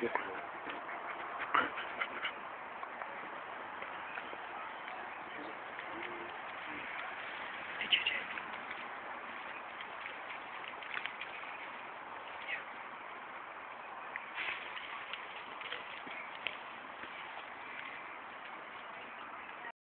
Good.